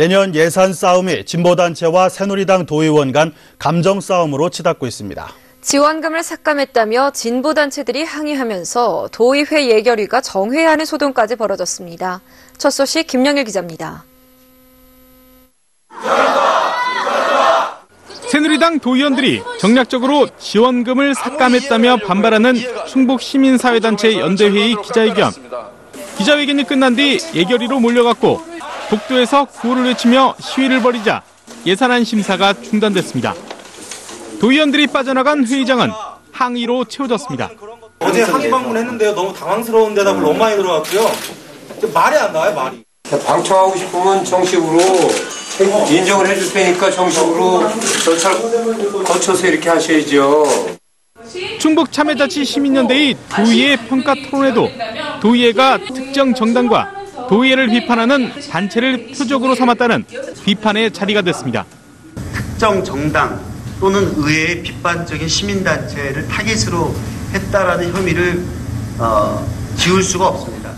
내년 예산 싸움이 진보단체와 새누리당 도의원 간 감정 싸움으로 치닫고 있습니다. 지원금을 삭감했다며 진보단체들이 항의하면서 도의회 예결위가 정회하는 소동까지 벌어졌습니다. 첫 소식 김영일 기자입니다. 새누리당 도의원들이 정략적으로 지원금을 삭감했다며 반발하는 충북 시민사회단체 연대회의 기자회견. 기자회견이 끝난 뒤 예결위로 몰려갔고 복도에서 구호를 외치며 시위를 벌이자 예산안 심사가 중단됐습니다. 도의원들이 빠져나간 회의장은 항의로 채워졌습니다. 어제 항의 방문했는데요. 너무 당황스러운 대답을 너무 많이 들어왔고요. 말이 안 나와요, 말이. 방청하고 싶으면 정식으로 인정을 해줄 테니까 정식으로 절차를 거쳐서 이렇게 하셔야죠. 충북 참여자치 시민연대의 도의회 평가 토론회도 도의회가 특정 정당과 도의회를 비판하는 단체를 표적으로 삼았다는 비판의 자리가 됐습니다. 특정 정당 또는 의회의 비판적인 시민단체를 타깃으로 했다라는 혐의를 어, 지울 수가 없습니다.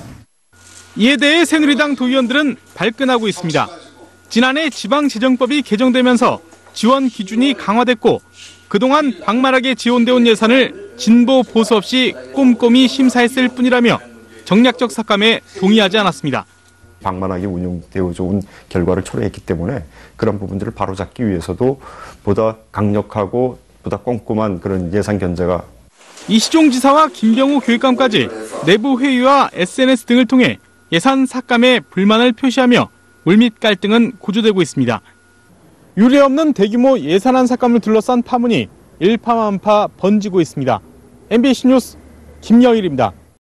이에 대해 새누리당 도의원들은 발끈하고 있습니다. 지난해 지방재정법이 개정되면서 지원 기준이 강화됐고 그동안 방만하게 지원돼 온 예산을 진보 보수 없이 꼼꼼히 심사했을 뿐이라며 정략적 삭감에 동의하지 않았습니다. 방만하게 운영되어 온 결과를 초래했기 때문에 그런 부분들을 바로잡기 위해서도 보다 강력하고 보다 꼼꼼한 그런 예산 견제가 이시종 지사와 김병우 교육감까지 내부 회의와 SNS 등을 통해 예산 삭감에 불만을 표시하며 물밑 갈등은 고조되고 있습니다. 유례 없는 대규모 예산안 삭감을 둘러싼 파문이 일파만파 번지고 있습니다. MBC 뉴스 김여일입니다.